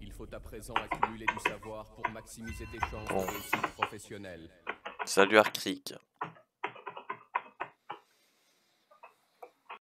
Il faut à présent accumuler du savoir pour maximiser tes chances bon. réussite professionnelle. Salut Arctic.